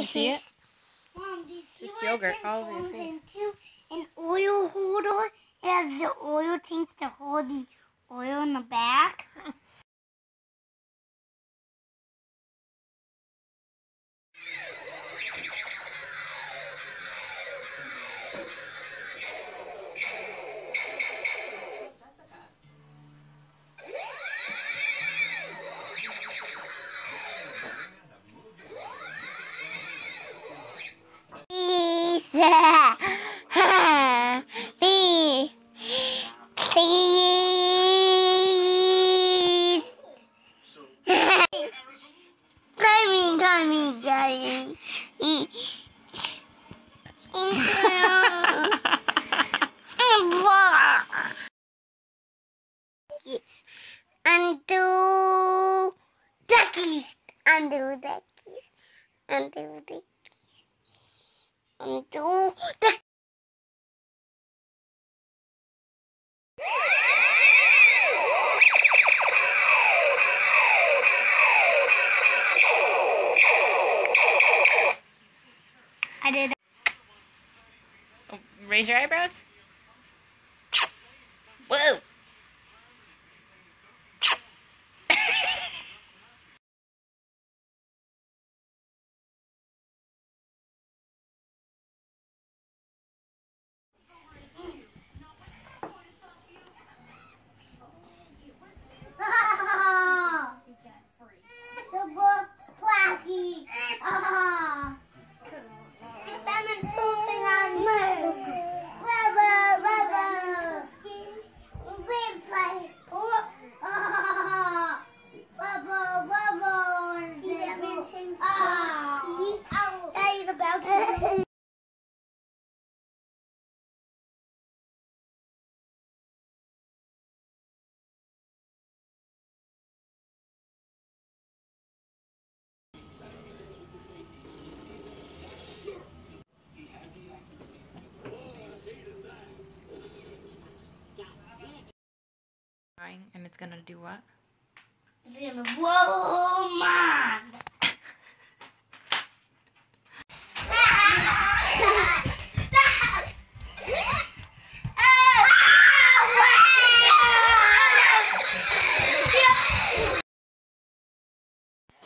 you see it? Mom, do you see Just yogurt all over your face. into an oil holder? It has the oil tank to hold the oil in the back. Undo duckies. Undo duckies. Undo duckies. Undo the I did. Raise your eyebrows. Gonna do what? It's gonna blow my mind.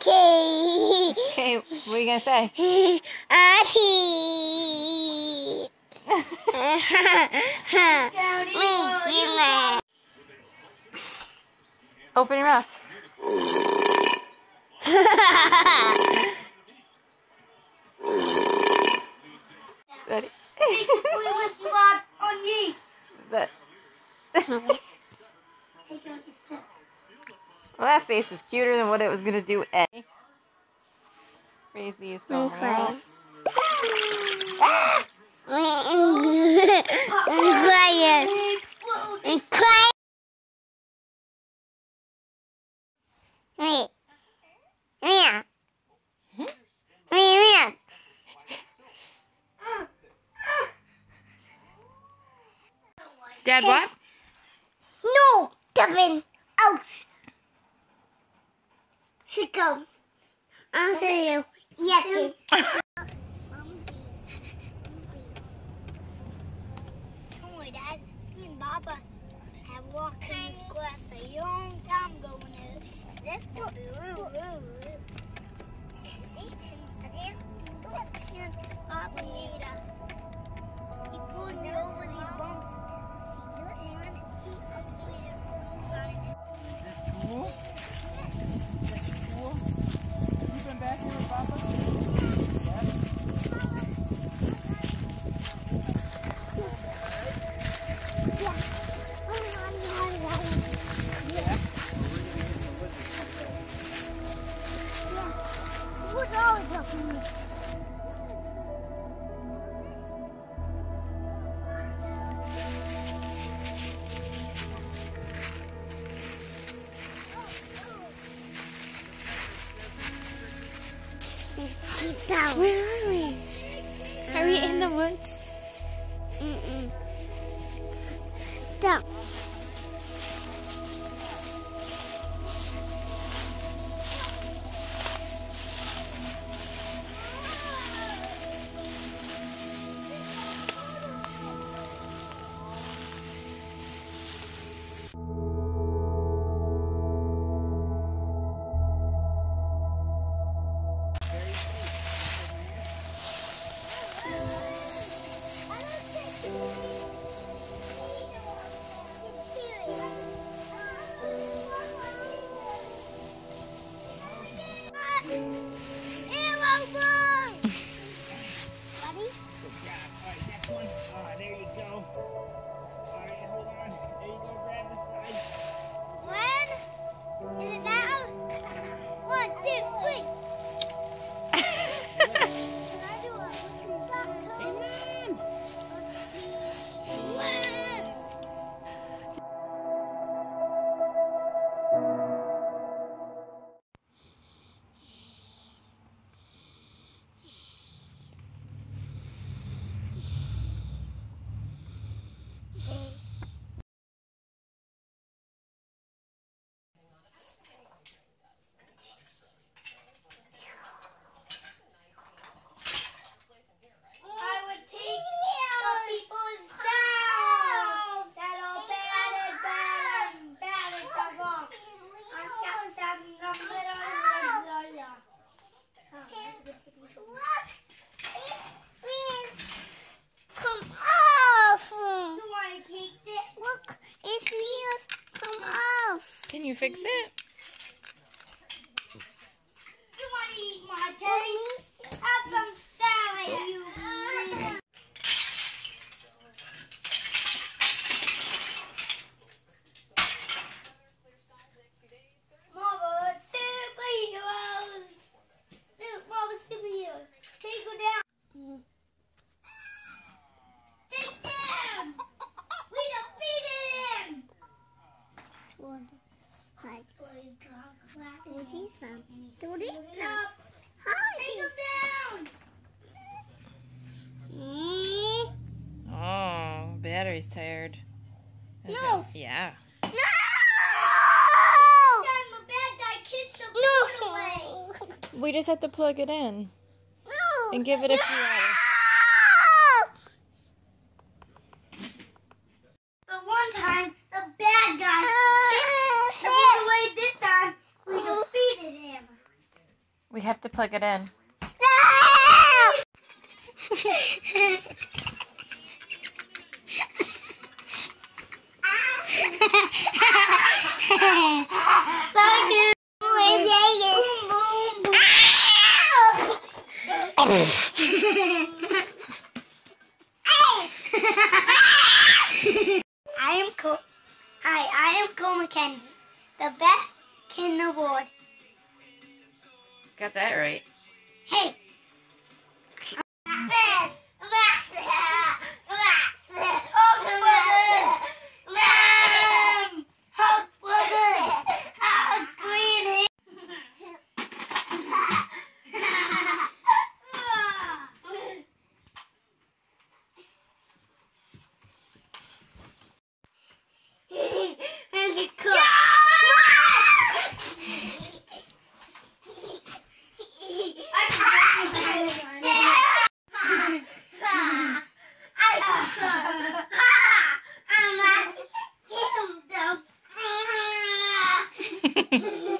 Okay. Okay, what are you gonna say? Auntie. Mickey Mouse. Open your mouth. Ready? Toilet squad on yeast. That. Take out the stuff. Well, that face is cuter than what it was gonna do. A. Raise these. Around. I'm quiet. Wait. Yeah. Wait, wait. Dad, what? No, Devin. Out. Should go. I'll show you. Yes. Told Dad, me and Baba have walked in this grass a long time ago when it let's go. Where are we? Are we in the uh, woods? Mm-mm. Down. Fix it? You want to eat my taste? Have some salad, you. Marvel superheroes. Su- Marvel superheroes. Take her down. Take down. We defeated him. One. Hi. Is he some? Do it up. Hi. Take him down. Mm. Battery's tired. Is No. it- Yeah. No! Time the bad guy kicked the no. away. We just have to plug it in No. and give it a few hours. The one time the bad guy kicked the ball away. This time we defeated him. We have to plug it in. I am Cole. Hi, I am Cole MacKenzie, the best kid in the world. Got that right. Hey, I'm a kingdom.